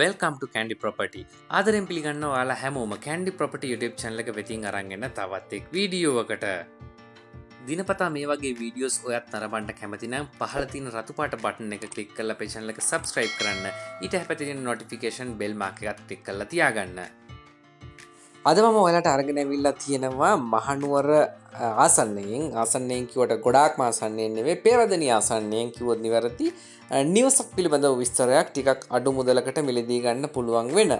වෙල්කම්ට කැන්ඩි ප්‍රපටි ආදරෙන් පිළිගන්න යාලා හැමෝම කැන්ඩි ප්‍රපට YouTube චැනලක වෙතින් අරන්ගන්න තවත්තෙක් වීඩියෝවකට දිනපතා මේ වගේ වීඩියෝස් ඔයත් නරබන්ට කැමතිනම් පහලතින රතුපාට බටන එක කලික් කල්ල පේෂන්ලක සබස්ක්‍රයිබ් කරන්න. ඊට හැපතිෙන නොටිෆිකේෂන් බෙල් මාකත් ටික් කල්ල තියාගන්න. අද මම ඔයාලට අරගෙන විල්ලා තියෙනවා මහනුවර ආසන්නයෙන්. ආසන්නයෙන් කිවට ගොඩාක් මාසන්නයෙන් නෙවේ පේරදනි ආසන්නයෙන් කිවොත් නිවැරදි. නිවසක් පිළිබඳව විස්තරයක් ටිකක් අඩු මුදලකට මිලදී ගන්න පුළුවන් වෙන.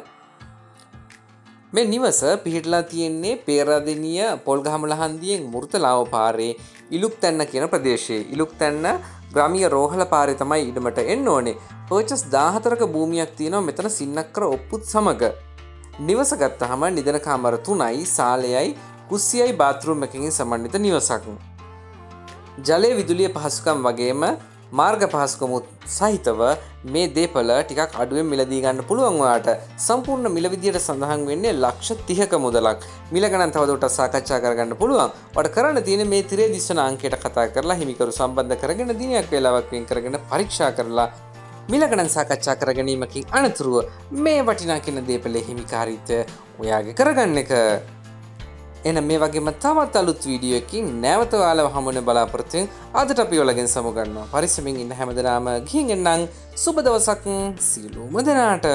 මේ නිවස පිහිටලා තියෙන්නේ පේරාදනිය පොල්ගහමලහන්දියෙන් මුෘතලාව පාරේ ඉලුක් තැන්න කියන ප්‍රදේශයේ. ඉලුක් තැන්න ග්‍රමිය රෝහල පාරි තමයි ඉඩමට එන්න ඕනේ. පෝචස් දාහතරක භූමියක් තියෙනවා මෙතන සින්නක් කර ඔප්පුත් සමඟ නිවස ගත්තහම නිදන කාමර තුනයි සාලයයි කුස්සියයි බාතරුම් එකකින් සමන්විත නිවසක්. ජලය විදුලිය පහසුකම් වගේම මාර්ග පහසුකමුත් සහිතව මේ දේපල ටිකක් අඩුවෙන් මිලදී ගන්න පුළුවන්වාට සම්පූර්ණ මිලවිදියට සඳහන් වෙන්නේ ලක්ෂ තිහක මුදලක් මිලගනන් තවදට සාකච්ඡා කරගන්න පුළුවන් වට කරන්න තියෙන මේ තිරේ දිස්සන අංකයට කතා කරලා හිමිකරු සම්බන්ධ කරගෙන දිනයක් වෙලාවක්වෙන් කරගෙන පරීක්ෂා කරලා මිලගණන් සාකච්ඡා කර ගැනීමකින් අනතුරුව මේ වටිනා කෙන දේපලේ හිමිකාරීත්වය ඔයාගේ කරගන්න එක. එන මේ වගේම තවත් අලුත් වීඩියෝකින් නැවතවාල හමුණ බලාපොරත්තුවෙන් අදට අපි ඔලගෙන් සමුගන්නවා පරිස්සමින් ඉන්න හැමදනාම ගිහිගෙන්න්නම් සුබ දවසක්. සියලුම දෙනාට.